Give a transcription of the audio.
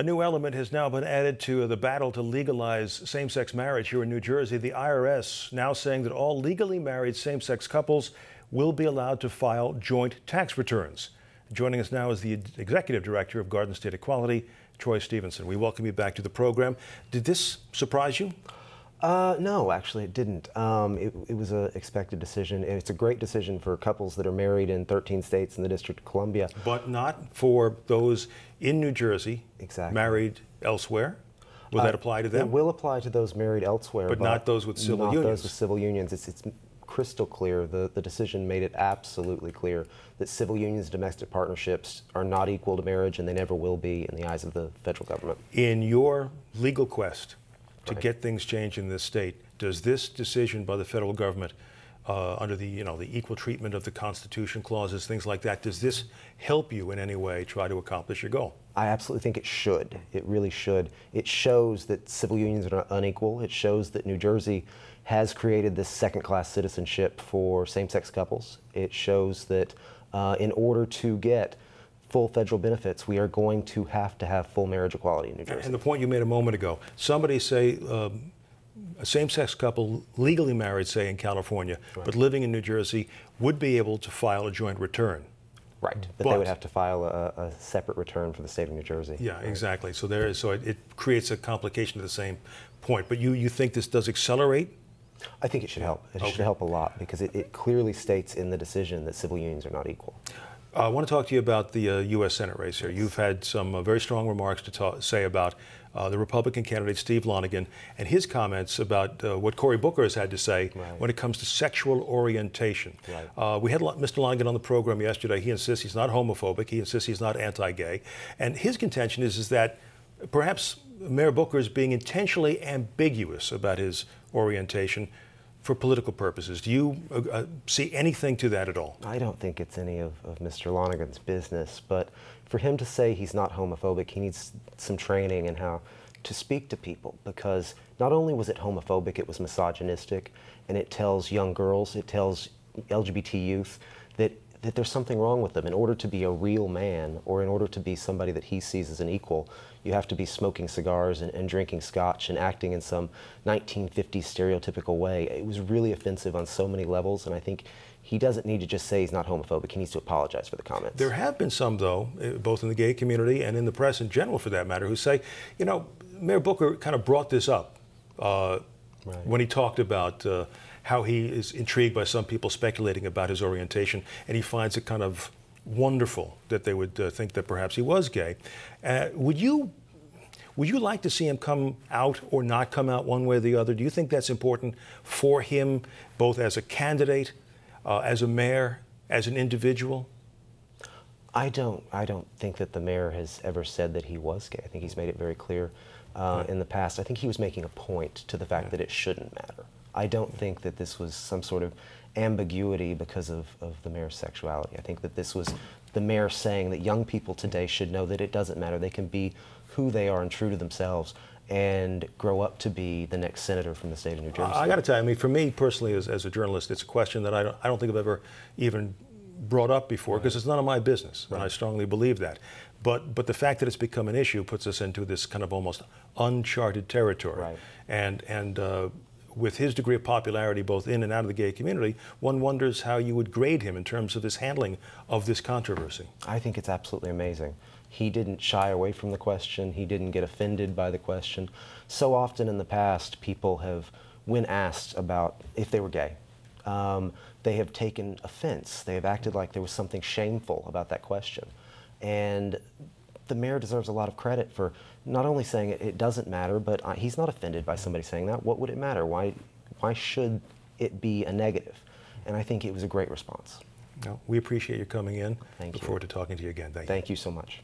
A new element has now been added to the battle to legalize same sex marriage here in New Jersey. The IRS now saying that all legally married same sex couples will be allowed to file joint tax returns. Joining us now is the Executive Director of Garden State Equality, Troy Stevenson. We welcome you back to the program. Did this surprise you? Uh, no, actually, it didn't. Um, it, it, was an expected decision, and it's a great decision for couples that are married in 13 states in the District of Columbia. But not for those in New Jersey, exactly. married elsewhere. Will uh, that apply to them? It will apply to those married elsewhere, but, but not those with civil not unions. Not those with civil unions. It's, it's crystal clear. The, the decision made it absolutely clear that civil unions, domestic partnerships are not equal to marriage, and they never will be in the eyes of the federal government. In your legal quest to right. get things changed in this state. Does this decision by the federal government uh, under the you know the equal treatment of the Constitution clauses, things like that, does this help you in any way try to accomplish your goal? I absolutely think it should. It really should. It shows that civil unions are not unequal. It shows that New Jersey has created this second-class citizenship for same-sex couples. It shows that uh, in order to get full federal benefits, we are going to have to have full marriage equality in New Jersey. And the point you made a moment ago, somebody say um, a same-sex couple legally married, say in California, right. but living in New Jersey, would be able to file a joint return. Right, but, but they would have to file a, a, separate return for the state of New Jersey. Yeah, right. exactly. So there is, so it, it creates a complication to the same point. But you, you think this does accelerate I think it should help. It okay. should help a lot because it, it, clearly states in the decision that civil unions are not equal. I want to talk to you about the uh, U.S. Senate race here. You've had some uh, very strong remarks to talk, say about uh, the Republican candidate Steve Lonegan and his comments about uh, what Cory Booker has had to say right. when it comes to sexual orientation. Right. Uh, we had Mr. Lonegan on the program yesterday. He insists he's not homophobic. He insists he's not anti-gay. And his contention is, is that perhaps Mayor Booker is being intentionally ambiguous about his orientation for political purposes. Do you uh, uh, see anything to that at all? I don't think it's any of, of Mr. Lonegan's business, but for him to say he's not homophobic, he needs some training in how to speak to people because not only was it homophobic, it was misogynistic, and it tells young girls, it tells LGBT youth that that there's something wrong with them. In order to be a real man, or in order to be somebody that he sees as an equal, you have to be smoking cigars and, and, drinking scotch and acting in some 1950s stereotypical way. It was really offensive on so many levels, and I think he doesn't need to just say he's not homophobic. He needs to apologize for the comments. There have been some, though, eh, both in the gay community and in the press in general, for that matter, who say, you know, Mayor Booker kind of brought this up uh, right. when he talked about. Uh, how he is intrigued by some people speculating about his orientation, and he finds it kind of wonderful that they would uh, think that perhaps he was gay. Uh, would you would you like to see him come out or not come out one way or the other? Do you think that's important for him, both as a candidate, uh, as a mayor, as an individual? I don't. I don't think that the mayor has ever said that he was gay. I think he's made it very clear uh, in the past. I think he was making a point to the fact that it shouldn't matter. I don't think that this was some sort of ambiguity because of, of the mayor's sexuality. I think that this was the mayor saying that young people today should know that it doesn't matter. They can be who they are and true to themselves and grow up to be the next senator from the state of New Jersey. I got to tell you, I mean, for me personally, as, as a journalist, it's a question that I don't, I don't think I've ever even brought up before because right. it's none of my business, right. and I strongly believe that. But but the fact that it's become an issue puts us into this kind of almost uncharted territory. Right. And and uh, with his degree of popularity both in and out of the gay community, one wonders how you would grade him in terms of his handling of this controversy. I think it's absolutely amazing. He didn't shy away from the question. He didn't get offended by the question. So often in the past, people have, when asked about if they were gay, um, they have taken offense. They have acted like there was something shameful about that question. And the mayor deserves a lot of credit for not only saying it, it doesn't matter, but uh, he's not offended by somebody saying that. What would it matter? Why, why should it be a negative? And I think it was a great response. No, we appreciate you coming in. Thank Look you. forward to talking to you again. Thank, Thank you. you so much.